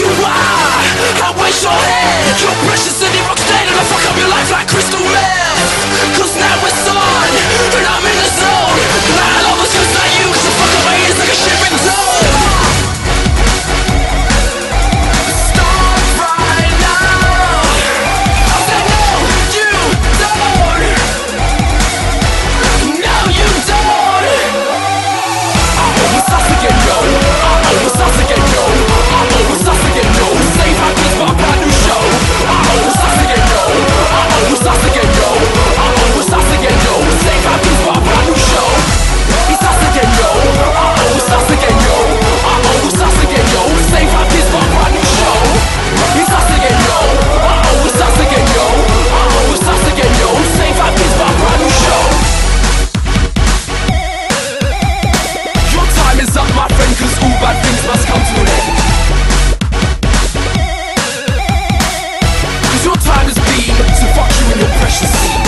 you are She